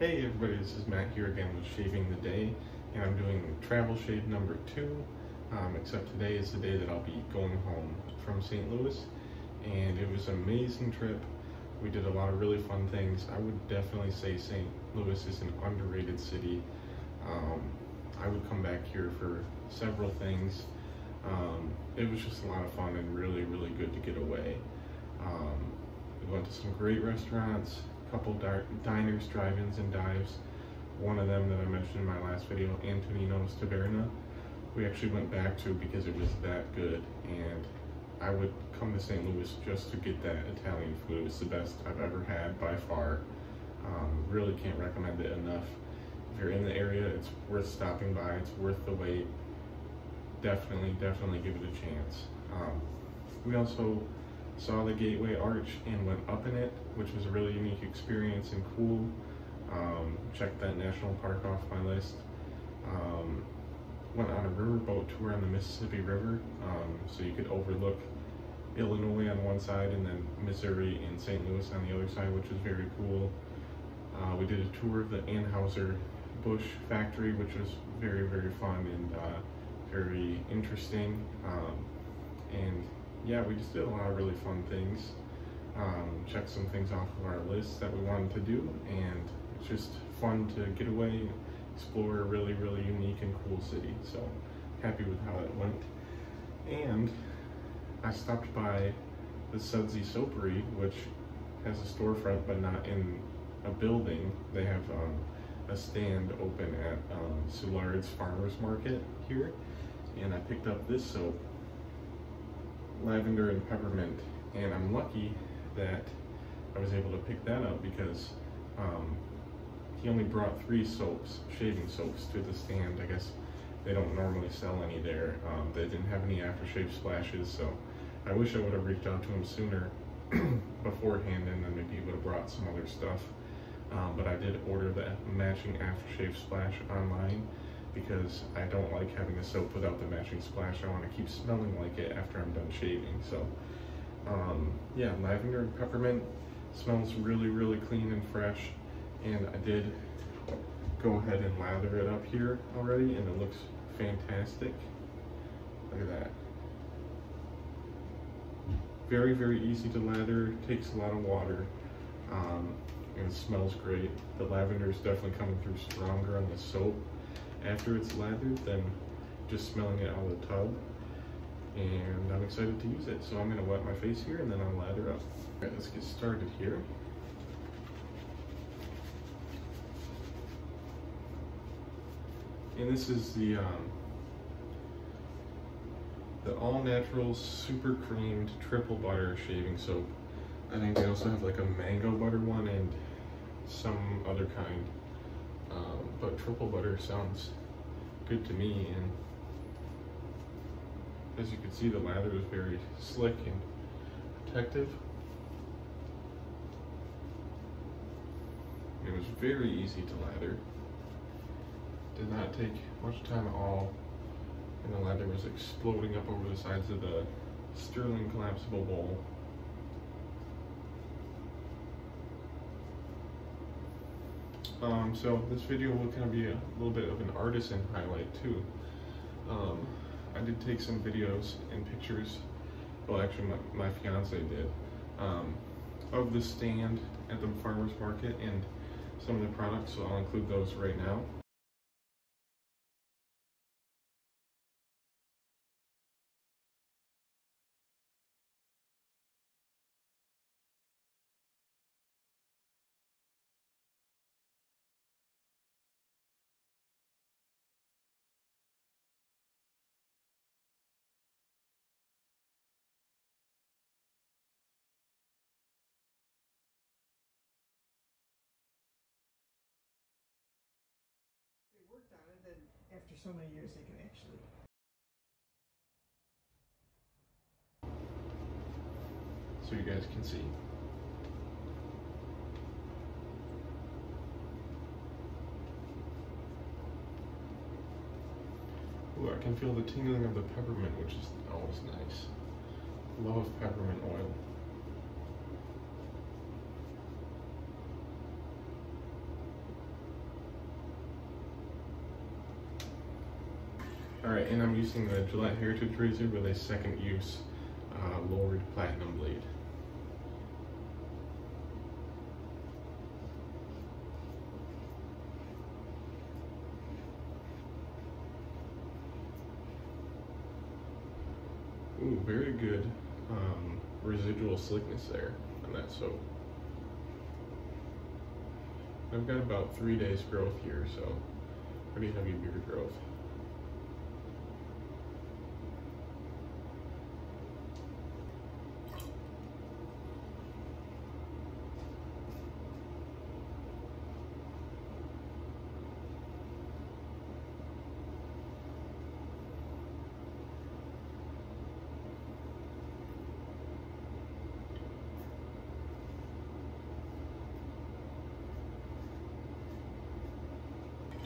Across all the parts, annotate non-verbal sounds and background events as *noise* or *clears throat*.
Hey everybody, this is Matt here again with Shaving the Day, and I'm doing travel shave number two, um, except today is the day that I'll be going home from St. Louis, and it was an amazing trip. We did a lot of really fun things. I would definitely say St. Louis is an underrated city. Um, I would come back here for several things. Um, it was just a lot of fun and really, really good to get away. Um, we went to some great restaurants, couple diners, drive-ins, and dives. One of them that I mentioned in my last video, Antonino's Taverna, we actually went back to because it was that good. And I would come to St. Louis just to get that Italian food. It's the best I've ever had by far. Um, really can't recommend it enough. If you're in the area, it's worth stopping by. It's worth the wait. Definitely, definitely give it a chance. Um, we also saw the Gateway Arch and went up in it, which was a really unique experience and cool. Um, checked that national park off my list. Um, went on a riverboat tour on the Mississippi River, um, so you could overlook Illinois on one side and then Missouri and St. Louis on the other side, which was very cool. Uh, we did a tour of the Anheuser Busch factory, which was very, very fun and uh, very interesting. Um, and yeah, we just did a lot of really fun things. Um, checked some things off of our list that we wanted to do, and it's just fun to get away, and explore a really, really unique and cool city. So happy with how it went. And I stopped by the Sudsy Soapery, which has a storefront but not in a building. They have um, a stand open at um, Soulard's Farmers Market here, and I picked up this soap lavender and peppermint. And I'm lucky that I was able to pick that up because um, he only brought three soaps, shaving soaps, to the stand. I guess they don't normally sell any there. Um, they didn't have any aftershave splashes, so I wish I would have reached out to him sooner *clears throat* beforehand and then maybe he would have brought some other stuff. Um, but I did order the matching aftershave splash online because I don't like having a soap without the matching splash. I want to keep smelling like it after I'm done shaving. So um, yeah, lavender and peppermint smells really, really clean and fresh. And I did go ahead and lather it up here already and it looks fantastic. Look at that. Very, very easy to lather, takes a lot of water, um, and smells great. The lavender is definitely coming through stronger on the soap after it's lathered than just smelling it out of the tub. And I'm excited to use it. So I'm gonna wet my face here and then I'll lather up. All right, let's get started here. And this is the um, the all natural super creamed triple butter shaving soap. I think they also have like a mango butter one and some other kind um, but triple butter sounds good to me and as you can see the lather is very slick and protective. It was very easy to lather. Did not take much time at all and the lather was exploding up over the sides of the Stirling collapsible bowl. Um, so this video will kind of be a little bit of an artisan highlight too. Um, I did take some videos and pictures, well actually my, my fiance did, um, of the stand at the farmer's market and some of the products, so I'll include those right now. After so many years, they can actually. So you guys can see. Ooh, I can feel the tingling of the peppermint, which is always nice. Love peppermint oil. All right, and I'm using the Gillette Heritage Razor with a second use uh, Lord Platinum blade. Ooh, very good um, residual slickness there on that soap. I've got about three days growth here, so pretty heavy beard growth.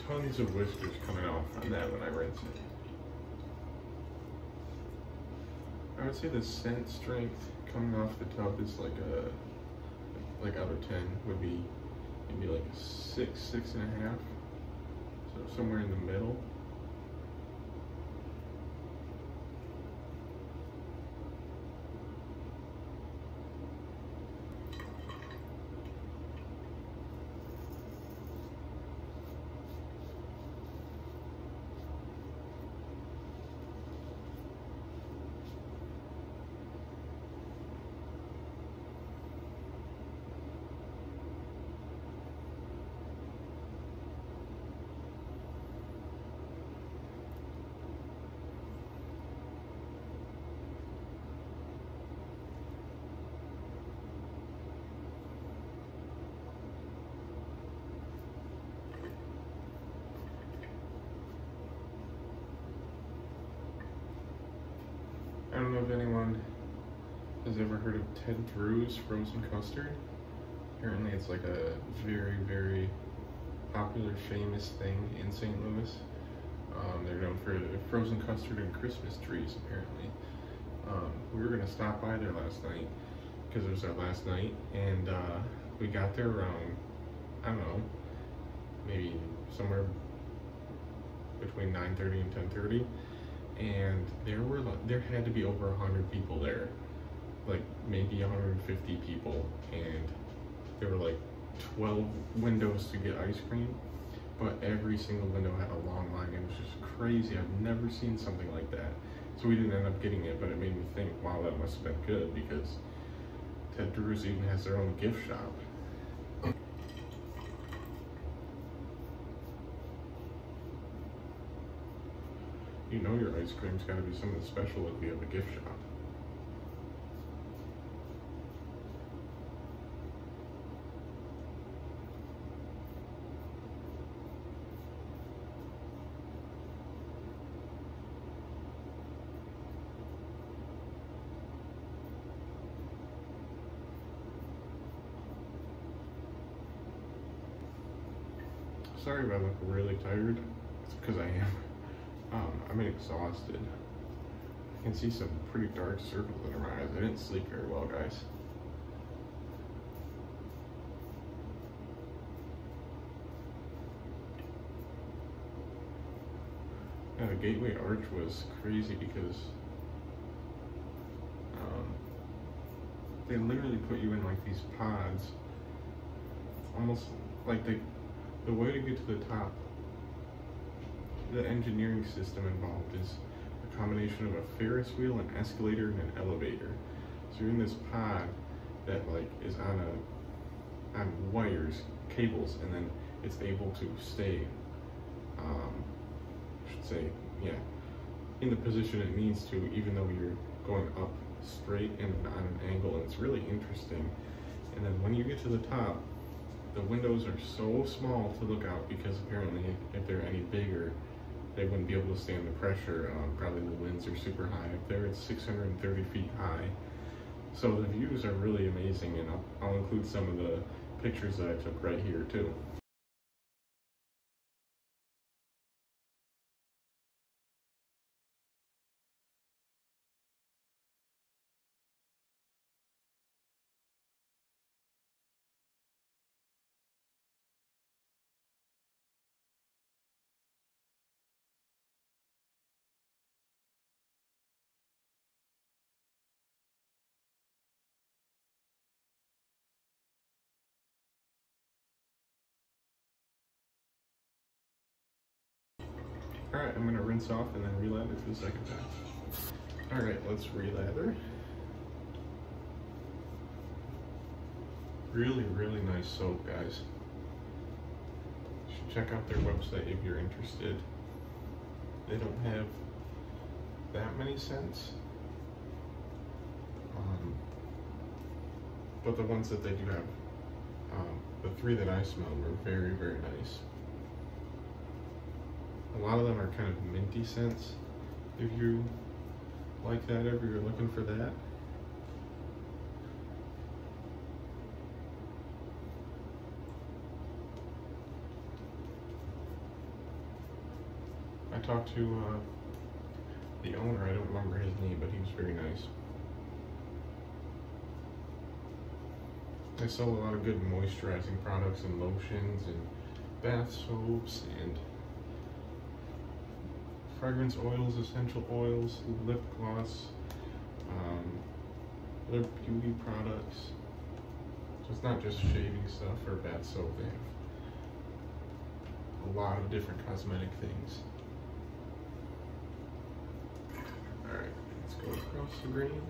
Tons of whiskers coming off on that when I rinse it. I would say the scent strength coming off the tub is like a, like out of 10 would be maybe like a six, six and a half. So somewhere in the middle. I don't know if anyone ever heard of Ted Drewes frozen custard. Apparently it's like a very, very popular, famous thing in St. Louis. Um, they're known for frozen custard and Christmas trees, apparently. Um, we were gonna stop by there last night because it was our last night, and uh, we got there around, I don't know, maybe somewhere between 9.30 and 10.30 and there were there had to be over 100 people there like maybe 150 people and there were like 12 windows to get ice cream but every single window had a long line it was just crazy. I've never seen something like that. So we didn't end up getting it but it made me think wow that must have been good because ted drewes even has their own gift shop. You know your ice cream's got to be something special if you have a gift shop. Sorry if I look really tired. Because I am. Um, I'm exhausted. I can see some pretty dark circles in my eyes. I didn't sleep very well, guys. Yeah, the Gateway Arch was crazy because um, they literally put you in like these pods. Almost like the the way to get to the top the engineering system involved is a combination of a Ferris wheel, an escalator, and an elevator. So you're in this pod that like is on a on wires, cables, and then it's able to stay, um, I should say, yeah, in the position it needs to, even though you're going up straight and on an angle, and it's really interesting. And then when you get to the top, the windows are so small to look out because apparently if they're any bigger, they wouldn't be able to stand the pressure. Um, probably the winds are super high up there. It's 630 feet high. So the views are really amazing and I'll, I'll include some of the pictures that I took right here too. All right, I'm gonna rinse off and then relather for the second time. All right, let's relather. Really, really nice soap, guys. Check out their website if you're interested. They don't have that many scents. Um, but the ones that they do have, um, the three that I smelled were very, very nice. A lot of them are kind of minty scents. If you like that, if you're looking for that. I talked to uh, the owner, I don't remember his name, but he was very nice. They sell a lot of good moisturizing products and lotions and bath soaps and fragrance oils, essential oils, lip gloss, um, other beauty products. So it's not just shaving stuff or bath soap. They have a lot of different cosmetic things. Alright, let's go across the green.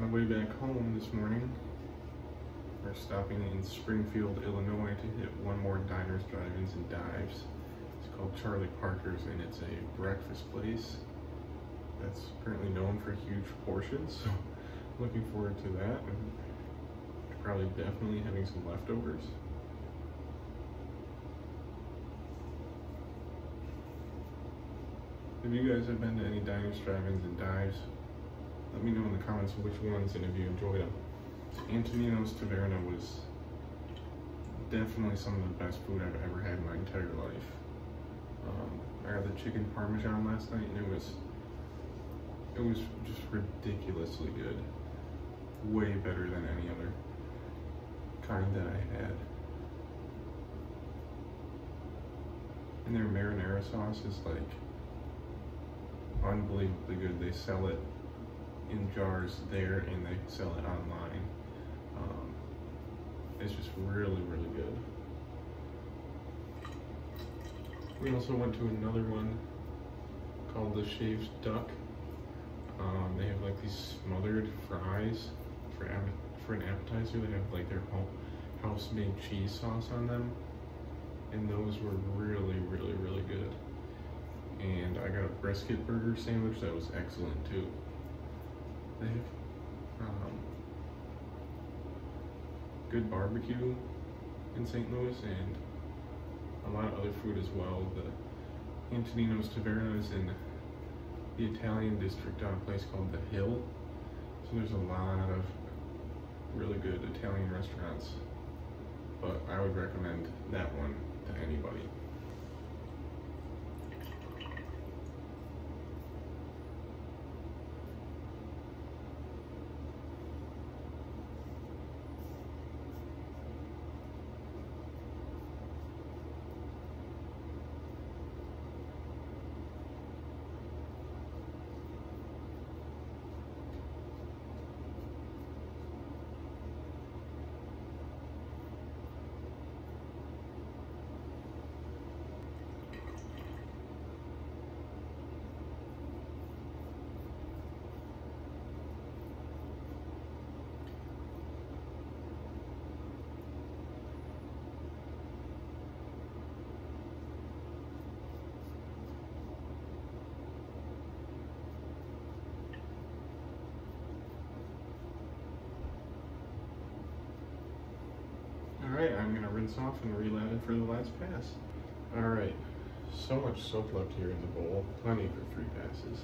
On way back home this morning, we're stopping in Springfield, Illinois to hit one more diners, drive-ins, and dives. It's called Charlie Parker's and it's a breakfast place that's apparently known for huge portions. *laughs* So looking forward to that and probably definitely having some leftovers. If you guys have been to any diners, drive-ins, and dives, let me know in the comments which ones and if you enjoyed them. Antonino's Taverna was definitely some of the best food I've ever had in my entire life. Um, I got the chicken parmesan last night and it was it was just ridiculously good. Way better than any other kind that I had. And their marinara sauce is like unbelievably good. They sell it in jars there and they sell it online. Um, it's just really, really good. We also went to another one called the Shaved Duck. Um, they have like these smothered fries for for an appetizer. They have like their house-made cheese sauce on them, and those were really, really, really good. And I got a brisket burger sandwich that was excellent too. They have um, good barbecue in St. Louis and a lot of other food as well. The Antonino's Taverna is in the Italian district on a place called The Hill. So there's a lot of really good Italian restaurants. But I would recommend that one to anybody. Alright, I'm going to rinse off and relather for the last pass. Alright, so much soap left here in the bowl. Plenty for three passes.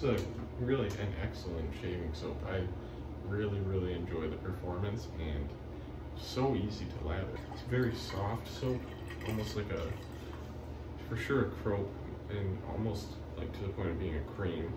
It's a really an excellent shaving soap. I really, really enjoy the performance and so easy to lather. It's very soft soap, almost like a, for sure a croap and almost like to the point of being a cream.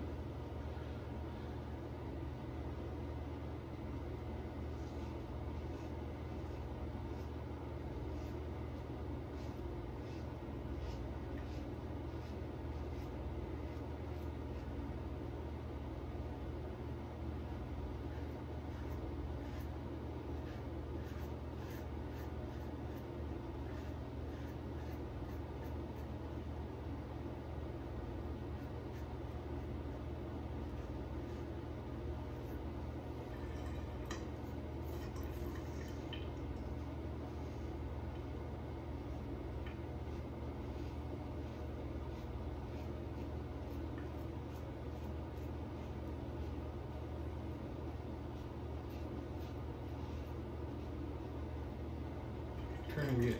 Get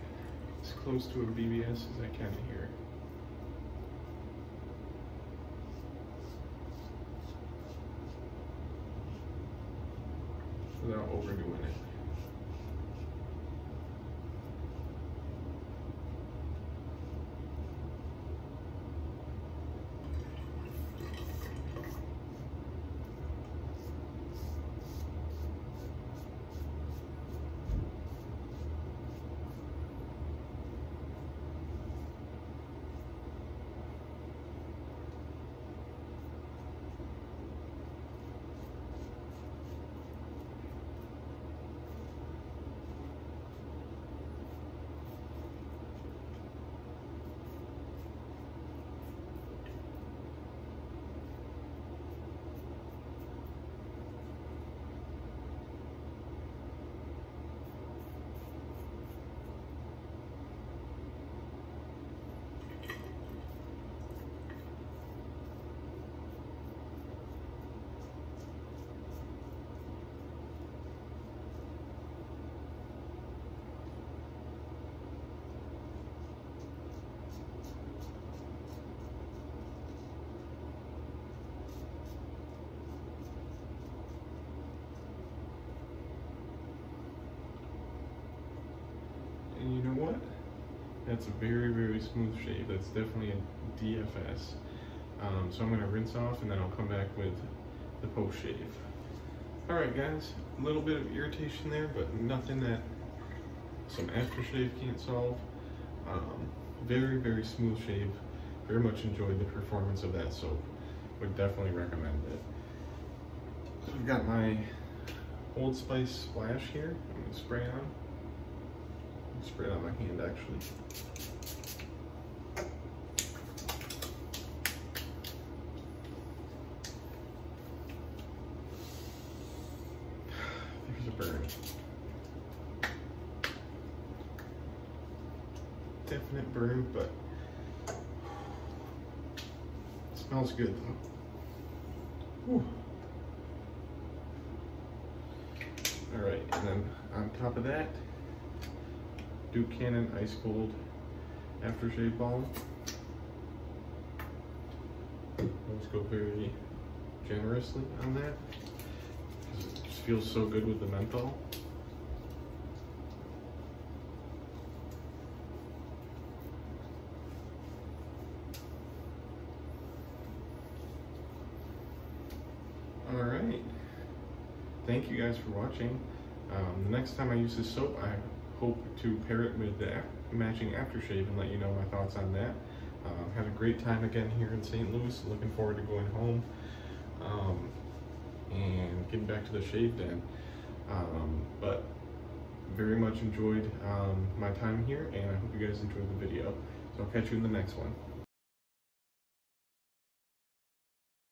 as close to a BBS as I can here. Without overdoing it. And you know what? That's a very, very smooth shave. That's definitely a DFS. Um, so I'm gonna rinse off and then I'll come back with the post shave. All right guys, a little bit of irritation there, but nothing that some aftershave can't solve. Um, very, very smooth shave. Very much enjoyed the performance of that soap. Would definitely recommend it. So I've got my Old Spice splash here. I'm gonna spray on. Spray it on my hand actually. *sighs* There's a burn. Definite burn, but *sighs* smells good though. Whew. All right, and then on top of that, Duke Cannon Ice Cold Aftershave Balm. Let's go very generously on that it just feels so good with the menthol. All right. Thank you guys for watching. Um, the next time I use this soap, I hope to pair it with the matching aftershave and let you know my thoughts on that. Um, had a great time again here in St. Louis. Looking forward to going home um, and getting back to the shave den. Um, but very much enjoyed um, my time here and I hope you guys enjoyed the video. So I'll catch you in the next one.